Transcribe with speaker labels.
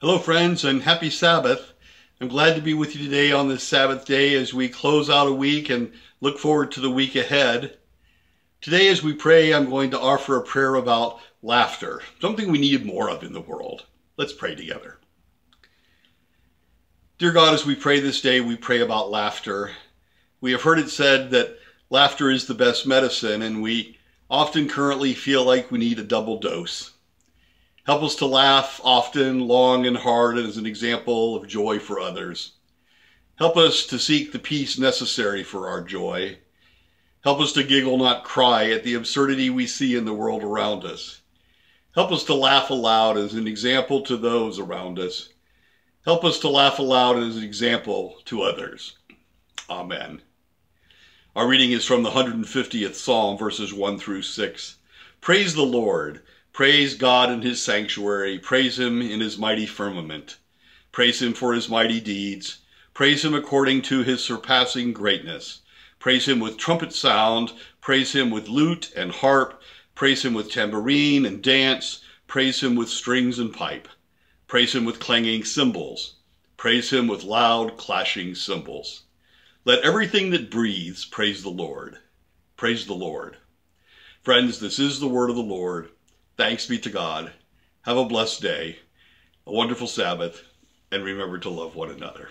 Speaker 1: Hello, friends, and happy Sabbath. I'm glad to be with you today on this Sabbath day as we close out a week and look forward to the week ahead. Today, as we pray, I'm going to offer a prayer about laughter, something we need more of in the world. Let's pray together. Dear God, as we pray this day, we pray about laughter. We have heard it said that laughter is the best medicine, and we often currently feel like we need a double dose. Help us to laugh often, long, and hard as an example of joy for others. Help us to seek the peace necessary for our joy. Help us to giggle, not cry, at the absurdity we see in the world around us. Help us to laugh aloud as an example to those around us. Help us to laugh aloud as an example to others. Amen. Our reading is from the 150th Psalm, verses 1 through 6. Praise the Lord. Praise God in his sanctuary. Praise him in his mighty firmament. Praise him for his mighty deeds. Praise him according to his surpassing greatness. Praise him with trumpet sound. Praise him with lute and harp. Praise him with tambourine and dance. Praise him with strings and pipe. Praise him with clanging cymbals. Praise him with loud clashing cymbals. Let everything that breathes praise the Lord. Praise the Lord. Friends, this is the word of the Lord. Thanks be to God. Have a blessed day, a wonderful Sabbath, and remember to love one another.